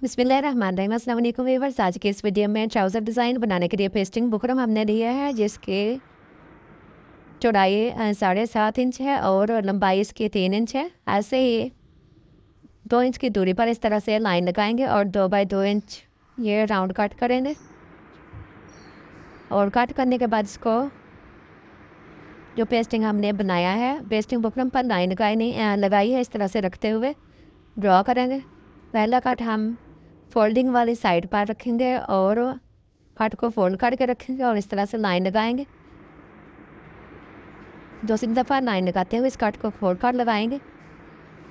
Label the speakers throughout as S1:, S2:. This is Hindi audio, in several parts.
S1: वालेकुम व्यूअर्स आज के इस वीडियो में ट्राउज़र डिज़ाइन बनाने के लिए पेस्टिंग बुकरम हमने लिया है, जिसके चौड़ाई साढ़े सात इंच है और लंबाई इसकी तीन इंच है। ऐसे ही दो इंच की दूरी पर इस तरह से लाइन लगाएँगे और दो बाई दो इंच ये राउंड कट करेंगे। और कट करने के बाद इसको जो पेस्टिंग हमने बनाया है, पेस्टिंग बुकरम पर लाइन लगाई नहीं लगाई है, इस तरह से रखते हुए ड्रॉ करेंगे। पहला कट हम फोल्डिंग वाली साइड पर रखेंगे और कट को फोल्ड करके रखेंगे और इस तरह से लाइन लगाएँगे। दो तीन दफ़ा लाइन लगाते हुए इस कट को फोल्ड कर लगाएँगे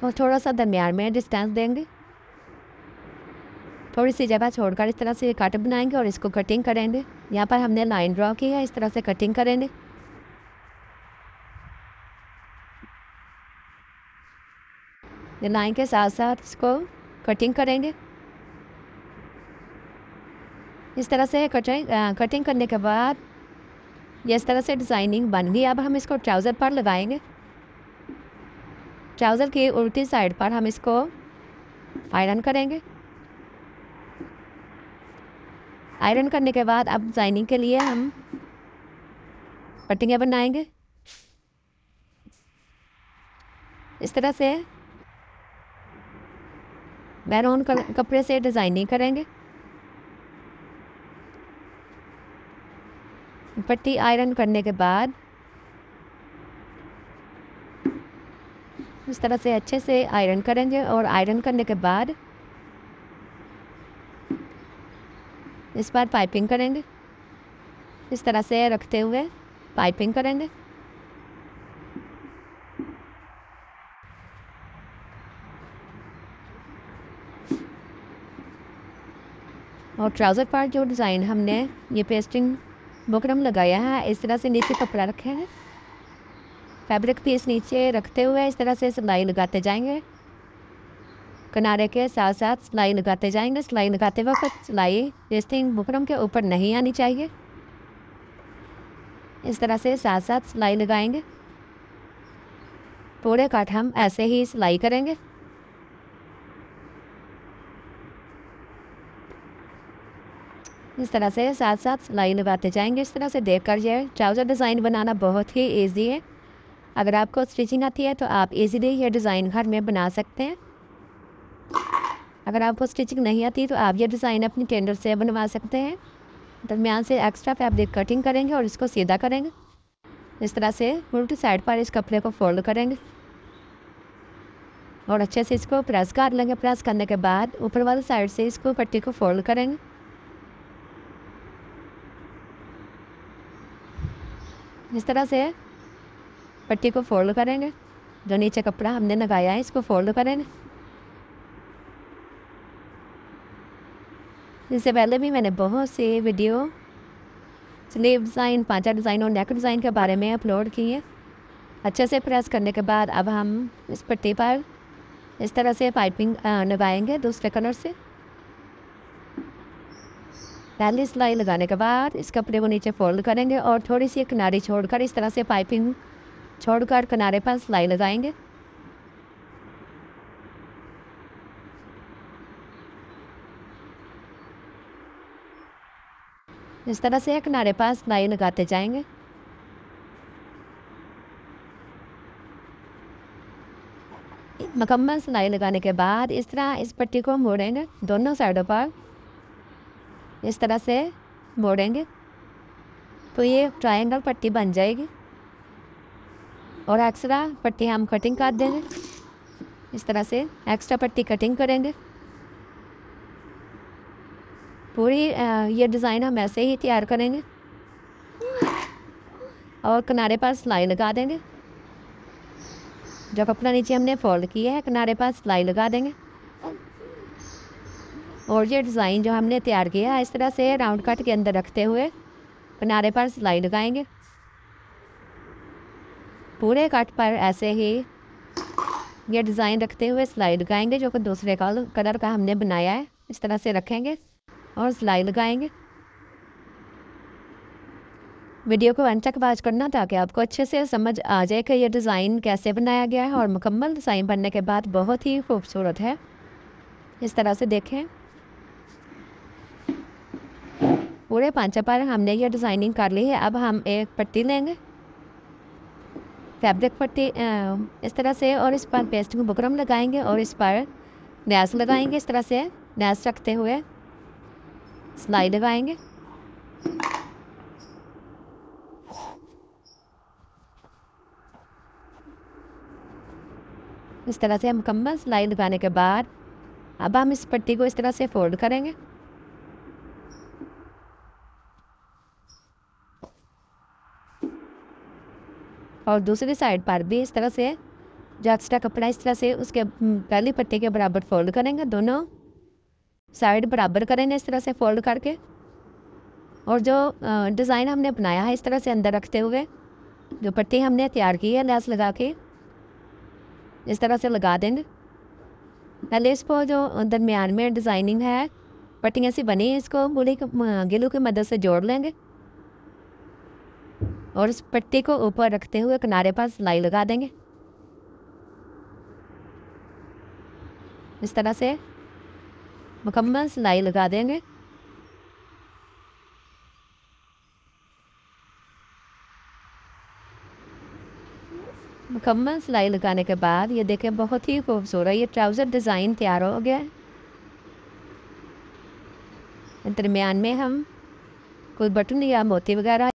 S1: और थोड़ा सा दरमियान में डिस्टेंस देंगे। थोड़ी सी जगह छोड़कर इस तरह से कट बनाएँगे और इसको कटिंग करेंगे। यहाँ पर हमने लाइन ड्रॉ की है, इस तरह से कटिंग करेंगे। लाइन के साथ साथ इसको कटिंग करेंगे। इस तरह से कटिंग कटिंग करने के बाद ये इस तरह से डिज़ाइनिंग बन गई। अब हम इसको ट्राउज़र पर लगाएँगे। ट्राउज़र की उल्टी साइड पर हम इसको आयरन करेंगे। आयरन करने के बाद अब डिज़ाइनिंग के लिए हम कटिंगें बनाएँगे। इस तरह से मैरून कपड़े से डिज़ाइनिंग करेंगे। पट्टी आयरन करने के बाद इस तरह से अच्छे से आयरन करेंगे और आयरन करने के बाद इस बार पाइपिंग करेंगे। इस तरह से रखते हुए पाइपिंग करेंगे। और ट्राउज़र पार्ट जो डिज़ाइन हमने, ये पेस्टिंग बुकरम लगाया है, इस तरह से नीचे कपड़ा रखे हैं। फैब्रिक पीस नीचे रखते हुए इस तरह से सिलाई लगाते जाएँगे। किनारे के साथ साथ सिलाई लगाते जाएँगे। सिलाई लगाते वक्त सिलाई जिस पेस्टिंग बुकरम के ऊपर नहीं आनी चाहिए, इस तरह से साथ साथ सिलाई लगाएँगे। पूरे काट हम ऐसे ही सिलाई करेंगे। इस तरह से साथ साथ सिलाई लगाते जाएँगे। इस तरह से देख कर ये ट्राउज़र डिज़ाइन बनाना बहुत ही ईजी है। अगर आपको स्टिचिंग आती है तो आप ईजीली ये डिज़ाइन घर में बना सकते हैं। अगर आपको स्टिचिंग नहीं आती तो आप ये डिज़ाइन अपनी टेंडर से बनवा सकते हैं। दरमियान से एक्स्ट्रा फैब्रिक कटिंग करेंगे और इसको सीधा करेंगे। इस तरह से उल्टी साइड पर इस कपड़े को फोल्ड करेंगे। और अच्छे से इसको प्रेस कर लेंगे। प्रेस करने के बाद ऊपर वाली साइड से इसको पट्टी को फोल्ड करेंगे। इस तरह से पट्टी को फोल्ड करेंगे। जो नीचे कपड़ा हमने लगाया है, इसको फोल्ड करेंगे। इससे पहले भी मैंने बहुत से वीडियो, स्लीव डिज़ाइन, पाँचा डिज़ाइन और नेक डिज़ाइन के बारे में अपलोड किए। हैं अच्छे से प्रेस करने के बाद अब हम इस पट्टी पर इस तरह से पाइपिंग लगाएँगे दूसरे कलर से। पहले सिलाई लगाने के बाद इस कपड़े को नीचे फोल्ड करेंगे और थोड़ी सी किनारे छोड़कर इस तरह से पाइपिंग छोड़कर किनारे पर सिलाई लगाएँगे। इस तरह से किनारे पर सिलाई लगाते जाएँगे। मुकम्मल सिलाई लगाने के बाद इस तरह इस पट्टी को मोड़ेंगे दोनों साइडों पर। इस तरह से मोड़ेंगे। तो ये ट्रायंगल पट्टी बन जाएगी। और एक्स्ट्रा पट्टी हम कटिंग कर देंगे। इस तरह से एक्स्ट्रा पट्टी कटिंग करेंगे। पूरी ये डिज़ाइन हम ऐसे ही तैयार करेंगे। और किनारे पर सिलाई लगा देंगे। जो कपड़ा नीचे हमने फोल्ड किया है, किनारे पर सिलाई लगा देंगे। और ये डिज़ाइन जो हमने तैयार किया है, इस तरह से राउंड कट के अंदर रखते हुए किनारे पर सिलाई लगाएँगे। पूरे कट पर ऐसे ही ये डिज़ाइन रखते हुए सिलाई लगाएँगे, जो कि दूसरे कलर का हमने बनाया है। इस तरह से रखेंगे और सिलाई लगाएँगे। वीडियो को अंत तक वाच करना ताकि आपको अच्छे से समझ आ जाए कि यह डिज़ाइन कैसे बनाया गया है और मुकम्मल डिज़ाइन बनने के बाद बहुत ही खूबसूरत है। इस तरह से देखें। पूरे पांचा पर हमने ये डिज़ाइनिंग कर ली है। अब हम एक पट्टी लेंगे। फैब्रिक पट्टी इस तरह से और इस पर पेस्ट को बुकरम लगाएँगे और इस पर नैस लगाएँगे इस तरह से। नैस रखते हुए सिलाई लगाएँगे। इस तरह से मुकम्मल सिलाई लगाने के बाद अब हम इस पट्टी को इस तरह से फोल्ड करेंगे। और दूसरी साइड पर भी इस तरह से जो एक्स्ट्रा कपड़ा इस तरह से उसके पहली पट्टी के बराबर फोल्ड करेंगे दोनों साइड बराबर करेंगे इस तरह से फोल्ड करके। और जो डिज़ाइन हमने बनाया है इस तरह से अंदर रखते हुए, जो पट्टी हमने तैयार की है लैस लगा के, इस तरह से लगा देंगे। पहले इसको जो दरमियान में डिज़ाइनिंग है, पट्टियाँ सी बनी इसको मूली गिलू की मदद से जोड़ लेंगे। और इस पट्टी को ऊपर रखते हुए किनारे पर सिलाई लगा देंगे। इस तरह से मुकम्मल सिलाई लगा देंगे। मुकम्मल सिलाई लगाने के बाद ये देखें, बहुत ही खूबसूरत, ये ट्राउज़र डिज़ाइन तैयार हो गया है। दरमियान में हम कोई बटन या मोती वगैरह